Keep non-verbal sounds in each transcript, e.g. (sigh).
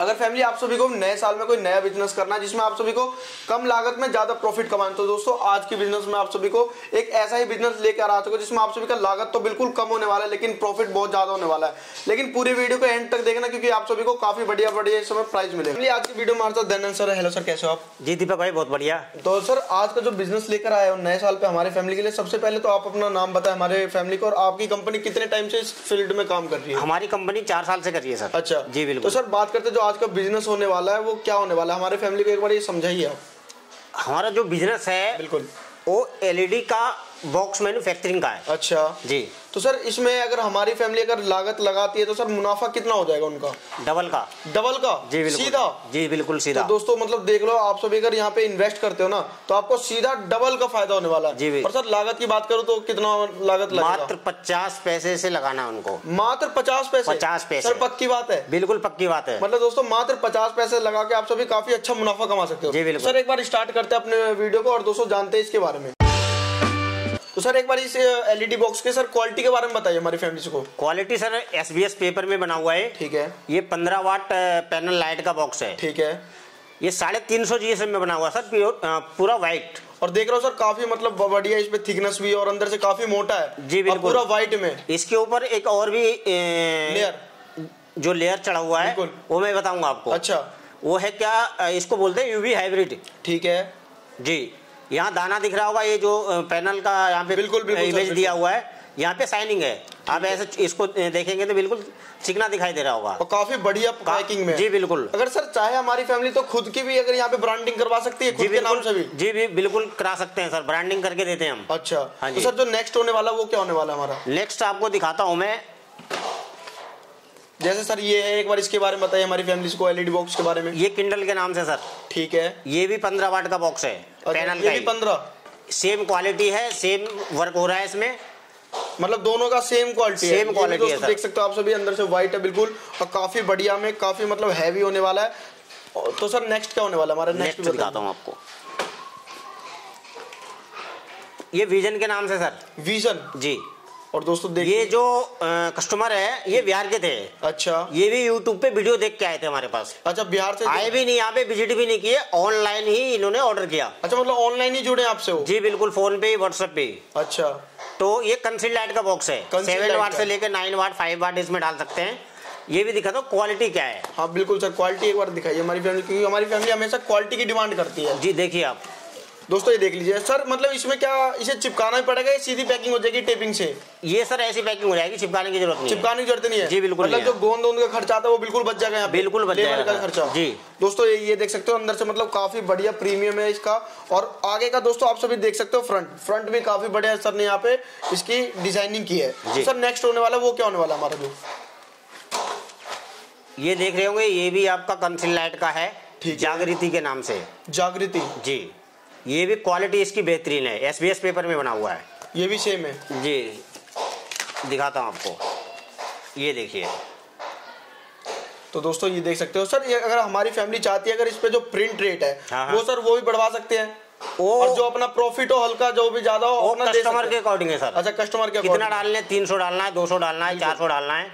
अगर फैमिली आप सभी को नए साल में कोई नया बिज़नेस करना है जिसमें आप सभी को कम लागत में ज़्यादा प्रॉफिट कमाना तो दोस्तों आज के बिज़नेस में आप सभी को एक ऐसा ही बिज़नेस लेकर आ चुका जिसमें आप सभी का लागत तो बिल्कुल कम होने वाला है लेकिन प्रॉफिट बहुत ज़्यादा होने वाला है। लेकिन पूरी वीडियो को एंड तक देखना क्योंकि आप सभी को काफ़ी बढ़िया बढ़िया इस समय प्राइस मिलेगा। आज की वीडियो में हमारे साथ धनन सर हेलो सर कैसे हो आप? जी दीपक भाई बहुत बढ़िया। तो सर आज का जो बिज़नेस लेकर आए हो नए साल पे हमारे फैमिली के लिए सबसे पहले तो आप अपना नाम बताए हमारे फैमिली को और आपकी कंपनी कितने टाइम से इस फ़ील्ड में काम कर रही है? हमारी कंपनी चार साल से कर रही है सर अच्छा जी बिल्कुल। तो सर बात करते जो आज का बिज़नेस होने वाला है वो क्या होने वाला है? हमारे फैमिली को एक बार ये समझाइए आप। हमारा जो बिज़नेस है बिल्कुल। वो एलईडी का बॉक्स मैन्युफैक्चरिंग का है। अच्छा। जी। तो सर इसमें अगर हमारी फैमिली अगर लागत लगाती है तो सर मुनाफा कितना हो जाएगा उनका? डबल का। डबल का? जी बिल्कुल। सीधा? जी बिल्कुल सीधा। तो दोस्तों मतलब देख लो आप सभी अगर यहाँ पे इन्वेस्ट करते हो ना तो आपको सीधा डबल का फ़ायदा होने वाला है। जी और सर लागत की बात करो तो कितना लागत लगेगा? मात्र पचास पैसे से लगाना है उनको। मात्र पचास पैसे? 50 पैसे। सर पक्की बात है। बिल्कुल पक्की बात है। मतलब दोस्तों मात्र पचास पैसे लगा के आप सभी काफ़ी अच्छा मुनाफा कमा सकते हो। जी, बिल्कुल। सर एक बार स्टार्ट करते हैं अपने वीडियो को और दोस्तों जानते हैं इसके बारे में। तो सर एक बार इस एलईडी बॉक्स के सर क्वालिटी के बारे में बताइए हमारी फैमिली को। Quality sir S B S paper में बना हुआ है। ठीक है। ये पंद्रह वाट पैनल लाइट का बॉक्स है। ठीक है। ये साढ़े तीन सौ जीएसएम में बना हुआ सर पूरा व्हाइट और देख रहे हो सर काफ़ी मतलब बढ़िया इसमें थिकनेस भी और अंदर से काफ़ी मोटा है। जी, बिल्कुल। पूरा व्हाइट में। इसके ऊपर एक और भी ए, लेयर जो लेयर चढ़ा हुआ है वो मैं बताऊँगा आपको। अच्छा। वो है क्या इसको बोलते हैं यूवी हाइब्रिड ठीक है। जी। यहाँ दाना दिख रहा होगा ये जो पैनल का यहाँ पे बिल्कुल, बिल्कुल इमेज बिल्कुल। दिया हुआ है यहाँ पे साइनिंग है। आप ऐसे इसको देखेंगे तो बिल्कुल चिकना दिखाई दे रहा होगा। और काफ़ी बढ़िया पैकिंग में जी बिल्कुल। अगर सर चाहे हमारी फैमिली तो खुद की भी अगर यहाँ पे ब्रांडिंग करवा सकती है जी खुद के नाम से भी। जी भी बिल्कुल करा सकते हैं सर ब्रांडिंग करके देते हैं हम। अच्छा हाँ जी। तो सर जो नेक्स्ट होने वाला वो क्या होने वाला है हमारा? नेक्स्ट आपको दिखाता हूँ मैं। जैसे सर ये है एक बार इसके बारे में बताइए हमारी फैमिली को एलईडी बॉक्स के बारे में। ये किंडल के नाम से सर। ठीक है। ये भी पंद्रह वाट का बॉक्स है। पैनल का पंद्रह। सेम क्वालिटी है सेम वर्क हो रहा है इसमें। मतलब दोनों का सेम क्वालिटी सेम quality है, देख सकते हो आप सभी अंदर से व्हाइट है बिल्कुल और काफ़ी बढ़िया में काफ़ी मतलब हैवी होने वाला है। तो सर नेक्स्ट क्या होने वाला हमारा नेक्स्ट बताता हूँ आपको। ये विजन के नाम से सर विजन जी। और दोस्तों ये देखिए जो कस्टमर है ये बिहार के थे। अच्छा। ये भी यूट्यूब पे वीडियो देख के आए थे हमारे पास। अच्छा बिहार से आए भी नहीं यहाँ पे विज़िट भी नहीं किए ऑनलाइन ही इन्होंने ऑर्डर किया। अच्छा मतलब ऑनलाइन ही जुड़े आपसे जी बिल्कुल फ़ोन पे व्हाट्सएप पे अच्छा। तो ये कंसील लाइट का बॉक्स है। सेवन वाट से लेकर नाइन वाट फाइव वाट इसमें डाल सकते हैं। ये भी दिखा दो क्वालिटी क्या है। हाँ बिल्कुल सर क्वालिटी एक बार दिखाइए हमारी फैमिली क्योंकि हमारी फैमिली हमेशा क्वालिटी की डिमांड करती है। जी देखिए आप। दोस्तों ये देख लीजिए। सर मतलब इसमें क्या इसे चिपकाना ही पड़ेगा या सीधी पैकिंग हो जाएगी टेपिंग से? ये सर ऐसी पैकिंग हो जाएगी चिपकाने की ज़रूरत नहीं चिपकाने की ज़रूरत नहीं है? जी, बिल्कुल मतलब जो। गोंद वोंद का खर्चा आता है वो बिल्कुल बच जाएगा यहाँ बिल्कुल बच जाएगा। खर्चा। जी। दोस्तों ये ये देख सकते हो अंदर से मतलब काफ़ी बढ़िया प्रीमियम है इसका। और आगे का दोस्तों आप सभी देख सकते हो फ्रंट। फ्रंट भी काफ़ी बढ़िया है सर ने यहाँ पे इसकी डिज़ाइनिंग की है। सर नेक्स्ट होने वाला वो क्या होने वाला हमारा जो? ये देख रहे होंगे ये भी आपका कंसील लाइट का है। जागृति के नाम से। जागृति। जी। ये भी क्वालिटी इसकी बेहतरीन है। एस बी एस पेपर में बना हुआ है। ये भी सेम है। जी। दिखाता हूँ आपको। ये देखिए। तो दोस्तों ये देख सकते हो। सर ये अगर हमारी फैमिली चाहती है अगर इस पे जो प्रिंट रेट है हाँ, हाँ। वो सर वो भी बढ़वा सकते हैं। वो और जो अपना प्रॉफिट हो हल्का जो भी ज़्यादा हो अपना कस्टमर के अकॉर्डिंग है सर। अच्छा कस्टमर के कितना। डालना है? तीन सौ डालना है दो सौ डालना है चार सौ डालना है।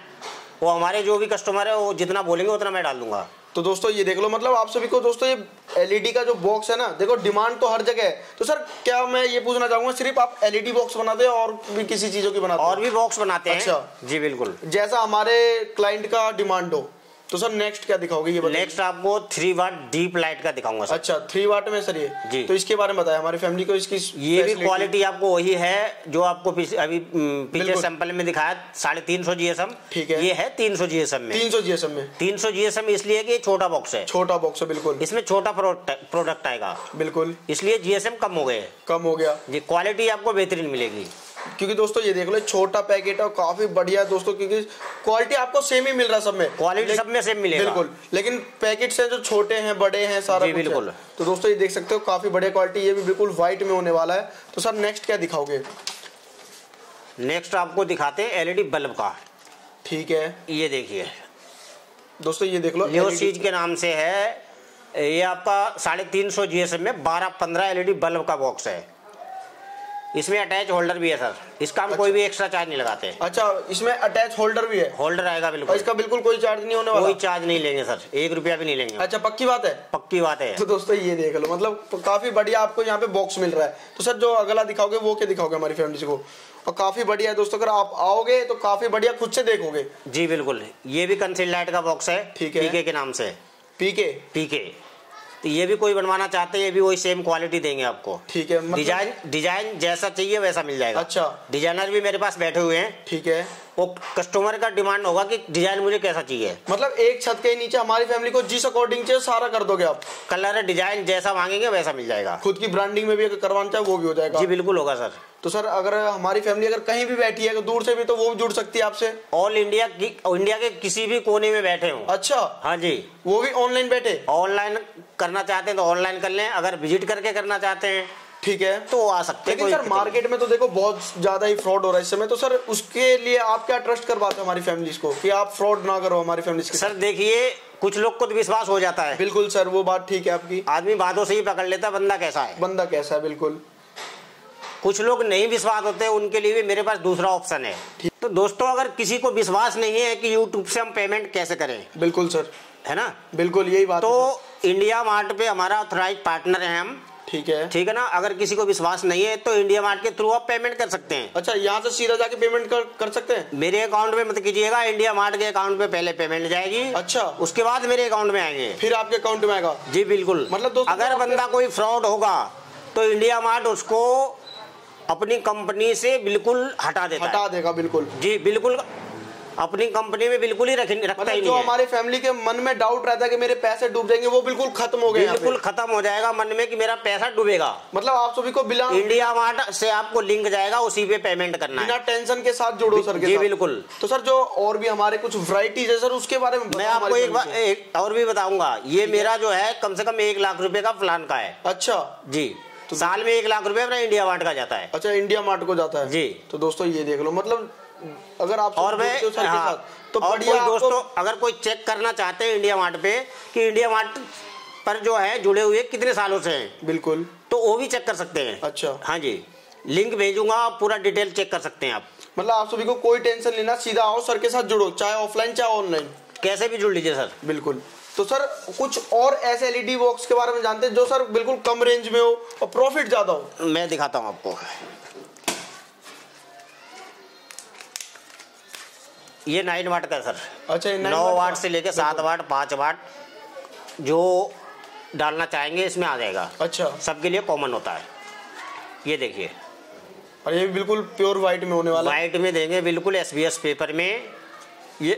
वो हमारे जो भी कस्टमर है वो जितना बोलेंगे उतना मैं डाल दूँगा। तो दोस्तों ये देख लो मतलब आप सभी को दोस्तों ये एलईडी का जो बॉक्स है ना देखो डिमांड तो हर जगह है। तो सर क्या मैं ये पूछना चाहूँगा सिर्फ़ आप एलईडी बॉक्स बनाते हैं और भी किसी चीज़ों की बनाते हैं? और भी बॉक्स बनाते हैं? अच्छा। जी बिल्कुल। जैसा हमारे क्लाइंट का डिमांड हो। तो सर नेक्स्ट क्या दिखाओगे ये नेक्स्ट आपको थ्री वाट डीप लाइट का दिखाऊँगा सर। अच्छा थ्री वाट में सर ये। जी। तो इसके बारे में बताया हमारी फैमिली को इसकी ये भी क्वालिटी आपको वही है जो आपको अभी हम्म, पीछे सैंपल में दिखाया साढ़े तीन सौ जीएसएम ठीक है। ये है तीन सौ जीएसएम में। तीन सौ जीएसएम में। तीन सौ जीएसएम इसलिए कि छोटा बॉक्स है। छोटा बॉक्स है बिल्कुल। इसमें छोटा प्रोडक्ट प्रोडक्ट आएगा। बिल्कुल। इसलिए जीएसएम कम हो गए। कम हो गया। ये क्वालिटी आपको बेहतरीन मिलेगी। क्योंकि दोस्तों ये देख लो छोटा पैकेट है और काफ़ी बढ़िया है दोस्तों क्योंकि क्वालिटी आपको सेम ही मिल रहा है सब में। क्वालिटी सब में सेम मिलेगा। बिल्कुल लेकिन पैकेट्स हैं जो छोटे हैं बड़े हैं सारा जी, कुछ है। बिल्कुल। तो दोस्तों ये देख सकते हो काफ़ी बढ़िया क्वालिटी ये भी बिल्कुल व्हाइट में होने वाला है। तो सर नेक्स्ट क्या दिखाओगे? नेक्स्ट आपको दिखाते हैं एलईडी बल्ब का। ठीक है। ये देखिए। दोस्तों ये देख लो न्यू LED के नाम से है। ये आपका साढ़े तीन सौ जीएसएम में बारह पंद्रह एलईडी बल्ब का बॉक्स है। इसमें अटैच होल्डर भी है सर। इसका हम अच्छा। कोई भी एक्स्ट्रा चार्ज नहीं लगाते। अच्छा इसमें अटैच होल्डर भी है? होल्डर आएगा बिल्कुल। इसका बिल्कुल कोई चार्ज नहीं होने वाला? कोई चार्ज नहीं लेंगे सर। एक रुपया भी नहीं लेंगे। अच्छा पक्की बात है? पक्की बात है। तो दोस्तों ये देख लो मतलब काफ़ी बढ़िया आपको यहाँ पे बॉक्स मिल रहा है। तो सर जो अगला दिखाओगे वो क्या दिखाओगे हमारी फैमिली को? और काफ़ी बढ़िया है दोस्तों अगर आप आओगे तो काफ़ी बढ़िया खुद से देखोगे। जी बिल्कुल। ये भी कंसील लाइट का बॉक्स है ठीक है। पीके के नाम से। पीके पीके तो ये भी कोई बनवाना चाहते हैं ये भी वही सेम क्वालिटी देंगे आपको। ठीक है मतलब डिज़ाइन डिज़ाइन जैसा चाहिए वैसा मिल जाएगा। अच्छा। डिज़ाइनर भी मेरे पास बैठे हुए हैं। ठीक है। वो कस्टमर का डिमांड होगा कि डिज़ाइन मुझे कैसा चाहिए। मतलब एक छत के नीचे हमारी फैमिली को जिस अकॉर्डिंग चाहिए सारा कर दोगे आप। कलर डिज़ाइन जैसा मांगेंगे वैसा मिल जाएगा। खुद की ब्रांडिंग में भी अगर करवाना चाहे वो भी हो जाएगा। जी बिल्कुल होगा सर तो सर अगर हमारी फैमिली अगर कहीं भी बैठी है दूर से भी तो वो भी जुड़ सकती है आपसे? ऑल इंडिया की इंडिया के किसी भी कोने में बैठे हो। अच्छा। हाँ जी। वो भी ऑनलाइन बैठे? ऑनलाइन करना चाहते हैं तो ऑनलाइन कर लें। अगर विज़िट करके करना चाहते हैं ठीक है। तो आ सकते हैं लेकिन सर मार्केट में तो देखो बहुत ज़्यादा ही फ्रॉड हो रहा है इस समय। तो सर उसके लिए आप क्या ट्रस्ट करवाते हो हमारी फैमिली को कि आप फ्रॉड ना करो हमारी फैमिली के सर देखिए कुछ लोग को तो विश्वास हो जाता है। बिल्कुल सर वो बात ठीक है आपकी। आदमी बातों से ही पकड़ लेता है बंदा कैसा है? बंदा कैसा है बिल्कुल। कुछ लोग नहीं विश्वास होते उनके लिए भी मेरे पास दूसरा ऑप्शन है। तो दोस्तों अगर किसी को विश्वास नहीं है कि यूट्यूब से हम पेमेंट कैसे करें बिल्कुल सर। है ना? बिल्कुल यही बात है तो इंडिया मार्ट पे हमारा ऑथराइज पार्टनर है हम। ठीक है। ठीक है ना? अगर किसी को विश्वास नहीं है तो इंडिया मार्ट के थ्रू आप पेमेंट कर सकते हैं। अच्छा यहाँ से सीधा जाके पेमेंट कर, कर सकते हैं? मेरे अकाउंट में मत कीजिएगा इंडिया मार्ट के अकाउंट में पहले पेमेंट जाएगी। अच्छा। उसके बाद मेरे अकाउंट में आएँगे। फिर आपके अकाउंट में आएगा? जी बिल्कुल। मतलब दोस्तों अगर बंदा कोई फ्रॉड होगा तो इंडिया मार्ट उसको अपनी कंपनी से बिल्कुल हटा देता हटा देगा बिल्कुल। जी बिल्कुल। अपनी कंपनी में बिल्कुल ही रख, रखता मतलब ही जो नहीं है। हमारी फैमिली के मन में डाउट रहता है कि मेरे पैसे डूब जाएँगे वो बिल्कुल खत्म हो गए बिल्कुल खत्म हो जाएगा मन में कि मेरा पैसा डूबेगा। मतलब आप सभी को बिना इंडिया मार्ट से आपको लिंक जाएगा उसी पे पेमेंट करना बिना है टेंशन के साथ जोड़ो सर जी बिल्कुल। तो सर जो और भी हमारे कुछ वराइटीज है सर उसके बारे में मैं आपको एक और भी बताऊँगा। ये मेरा जो है कम से कम एक लाख रुपए का प्लान का है। अच्छा। जी। साल में एक लाख रुपए अपना इंडिया मार्ट का जाता है। अच्छा इंडिया मार्ट को जाता है? जी। तो दोस्तों ये देख लो मतलब अगर आप और मैं हो। तो और बढ़िया कोई दोस्तों अगर कोई चेक करना चाहते हैं इंडिया मार्ट पे कि इंडिया मार्ट पर जो है जुड़े हुए कितने सालों से हैं बिल्कुल। तो वो भी चेक कर सकते हैं। अच्छा। हाँ जी। लिंक भेजूँगा आप पूरा डिटेल चेक कर सकते हैं आप। मतलब आप सभी को कोई टेंशन लेना सीधा आओ सर के साथ जुड़ो चाहे ऑफलाइन चाहे ऑनलाइन कैसे भी जुड़ लीजिए सर। बिल्कुल। तो सर कुछ और ऐसे एलईडी बॉक्स के बारे में जानते हैं जो सर बिल्कुल कम रेंज में हो और प्रॉफिट ज़्यादा हो? मैं दिखाता हूँ आपको। ये नाइन वाट का सर। अच्छा नौ वाट से लेकर सात वाट पाँच वाट जो डालना चाहेंगे इसमें आ जाएगा। अच्छा। सबके लिए कॉमन होता है। ये देखिए। और ये बिल्कुल प्योर व्हाइट में होने वाला वाइट में देंगे बिल्कुल एसबीएस पेपर में। ये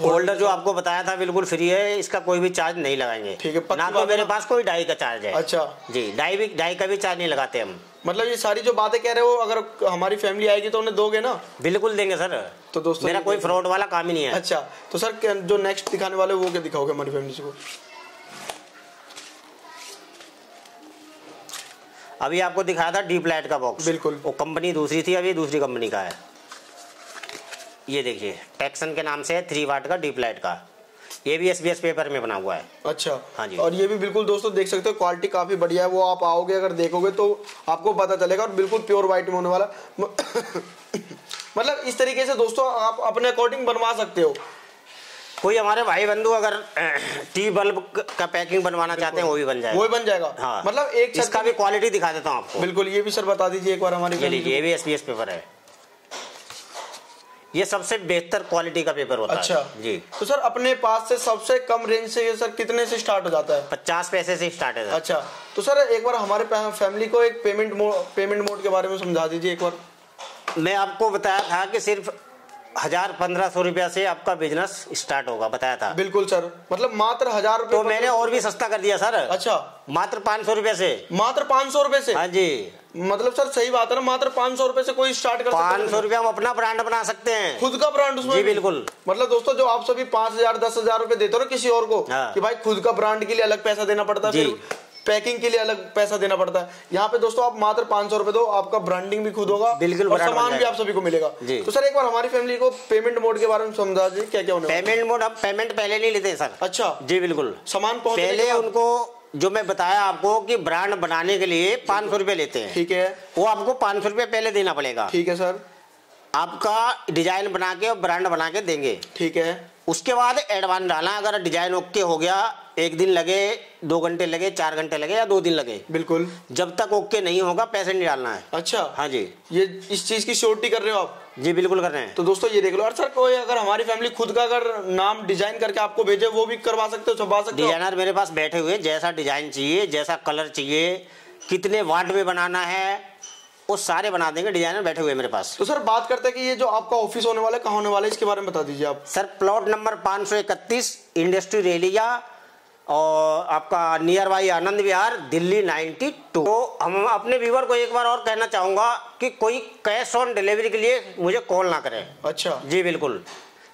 होल्डर जो आपको बताया था बिल्कुल फ्री है इसका कोई भी चार्ज नहीं लगाएँगे। ठीक है, ना तो मेरे पास कोई डाई का चार्ज है। अच्छा। जी डाई भी डाई का भी चार्ज नहीं लगाते हम। मतलब ये सारी जो बातें कह रहे हो अगर हमारी फैमिली आएगी तो उन्हें दोगे ना? बिल्कुल देंगे सर तो दोस्तों मेरा कोई फ्रॉड वाला काम ही नहीं है। अच्छा तो सर जो नेक्स्ट दिखाने वाले वो क्या दिखाओगे हमारी फैमिली को अभी आपको दिखाया था डीप लाइट का बॉक्स बिल्कुल। वो कंपनी दूसरी थी अभी दूसरी कंपनी का है। ये देखिए टेक्सन के नाम से है थ्री वाट का डीप लाइट का। ये भी एसबीएस पेपर में बना हुआ है। अच्छा हाँ जी। और ये भी बिल्कुल दोस्तों देख सकते हो क्वालिटी काफ़ी बढ़िया है वो आप आओगे अगर देखोगे तो आपको पता चलेगा और बिल्कुल प्योर व्हाइट में होने वाला। (coughs) मतलब इस तरीके से दोस्तों आप अपने अकॉर्डिंग बनवा सकते हो। कोई हमारे भाई बंधु अगर (coughs) टी बल्ब का पैकिंग बनवाना चाहते हैं वो भी बन जाएगा। वो ही बन जाएगा। हाँ। मतलब एक इसका भी क्वालिटी दिखा देता हूँ आपको। बिल्कुल ये भी सर बता दीजिए एक बार हमारी ये भी एस पेपर है। ये सबसे बेहतर क्वालिटी का पेपर होता अच्छा। है जी। तो सर अपने पास से सबसे कम रेंज से ये सर कितने से स्टार्ट हो जाता है? पचास पैसे से स्टार्ट है अच्छा। तो सर एक बार हमारे फैमिली को एक पेमेंट मोड पेमेंट मोड के बारे में समझा दीजिए एक बार। मैं आपको बताया था कि सिर्फ़ हज़ार पंद्रह सौ रुपया से आपका बिज़नेस स्टार्ट होगा बताया था। बिल्कुल सर मतलब मात्र हज़ार तो मैंने और भी सस्ता कर दिया सर। अच्छा। मात्र पाँच सौ रुपये से। मात्र पाँच सौ रुपए से? हाँ जी। मतलब सर सही बात है ना मात्र पाँच सौ रुपए से कोई स्टार्ट कर सकता पाँच सौ रुपया हम अपना ब्रांड बना सकते हैं। खुद का ब्रांड उसमें? जी बिल्कुल। मतलब दोस्तों जो आप सभी पाँच हज़ार दस हज़ार रुपए देते हो ना किसी और को हाँ। कि भाई खुद का ब्रांड के लिए अलग पैसा देना पड़ता है पैकिंग के लिए अलग पैसा देना पड़ता है। यहाँ पे दोस्तों आप मात्र पाँच सौ रुपए दो आपका ब्रांडिंग भी खुद होगा बिल्कुल और सामान भी आप सभी को मिलेगा। तो सर एक बार हमारी फैमिली को पेमेंट मोड के बारे में समझा दीजिए क्या क्या होने पेमेंट मोड अब पेमेंट पहले नहीं लेते सर। अच्छा। जी बिल्कुल। सामान पहले उनको जो मैं बताया आपको कि ब्रांड बनाने के लिए पाँच सौ रुपये लेते हैं। ठीक है। वो आपको पाँच सौ रुपये पहले देना पड़ेगा। ठीक है सर। आपका डिज़ाइन बना के और ब्रांड बना के देंगे। ठीक है। उसके बाद एडवांस डालना अगर डिज़ाइन ओके हो गया एक दिन लगे दो घंटे लगे चार घंटे लगे या दो दिन लगे बिल्कुल। जब तक ओके नहीं होगा पैसे नहीं डालना है। अच्छा। हाँ जी। ये इस चीज़ की श्योरिटी कर रहे हो आप? जी बिल्कुल कर रहे हैं। तो दोस्तों ये देख लो और सर कोई अगर हमारी फैमिली खुद का अगर नाम डिज़ाइन करके आपको भेजे वो भी करवा सकते हो छपवा सकते हो डिज़ाइनर मेरे पास बैठे हुए जैसा डिज़ाइन चाहिए जैसा कलर चाहिए कितने वाट में बनाना है वो सारे बना देंगे डिज़ाइनर बैठे हुए मेरे पास। तो सर बात करते हैं कि ये जो आपका ऑफ़िस होने वाला है कहाँ होने वाला है इसके बारे में बता दीजिए आप। Sir plot number 531 industry area और आपका नियर बाई आनंद विहार दिल्ली 92 तो हम अपने व्यूवर को एक बार और कहना चाहूँगा कि कोई कैश ऑन डिलीवरी के लिए मुझे कॉल ना करें। अच्छा। जी बिल्कुल।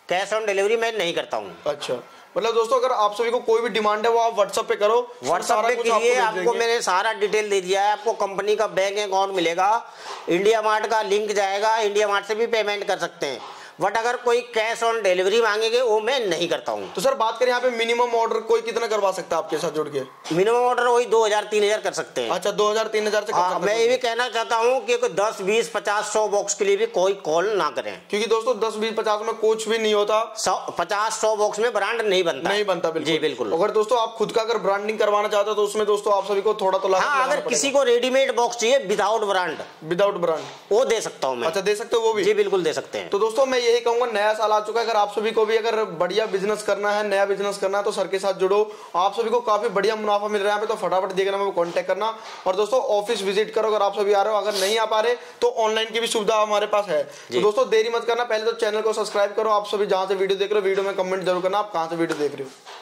कैश ऑन डिलीवरी मैं नहीं करता हूँ। अच्छा। मतलब दोस्तों अगर आप सभी को कोई भी डिमांड है वो आप व्हाट्सएप पे करो। व्हाट्सएप सारा पे कीजिए आपको, आपको। मैंने सारा डिटेल दे दिया है। आपको कंपनी का बैंक अकाउंट मिलेगा। इंडिया मार्ट का लिंक जाएगा। इंडिया मार्ट से भी पेमेंट कर सकते हैं। बट अगर कोई कैश ऑन डिलीवरी मांगेंगे वो मैं नहीं करता हूँ। तो सर बात करें यहाँ पे मिनिमम ऑर्डर कोई कितना करवा सकता है आपके साथ जुड़ के? मिनिमम ऑर्डर वही दो हज़ार तीन हज़ार कर सकते हैं। अच्छा दो हज़ार तीन हज़ार से हाँ मैं ये भी कहना चाहता हूँ कि कोई दस बीस पचास सौ बॉक्स के लिए भी कोई कॉल ना करें। क्योंकि दोस्तों दस बीस पचास में कुछ भी नहीं होता। सौ पचास सौ बॉक्स में ब्रांड नहीं बनता। नहीं बनता बिल्कुल। जी बिल्कुल। अगर दोस्तों आप खुद का अगर ब्रांडिंग करवाना चाहते हो तो उसमें दोस्तों आप सभी को थोड़ा तो हाँ अगर किसी को रेडीमेड बॉक्स चाहिए विदाउट ब्रांड विदाउट ब्रांड वो दे सकता हूँ अच्छा दे सकते हो वो भी? जी बिल्कुल दे सकते हैं। तो दोस्तों मैं यही कहूँगा नया साल आ चुका है। अगर आप सभी को भी अगर बढ़िया बिज़नेस करना है नया बिज़नेस करना है तो सर के साथ जुड़ो। आप सभी को काफ़ी बढ़िया मुनाफा मिल रहा है यहाँ पे तो फटाफट दिए नंबर पर करना। और दोस्तों ऑफ़िस विज़िट करो अगर आप सभी आ रहे हो। अगर नहीं आ पा रहे तो ऑनलाइन की भी सुविधा हमारे पास है। तो दोस्तों देरी मत करना। पहले तो चैनल को सब्सक्राइब करो। आप सभी जहाँ से वीडियो देख रहे हो वीडियो में कमेंट ज़रूर करना। आप कहाँ से वीडियो देख रहे हो?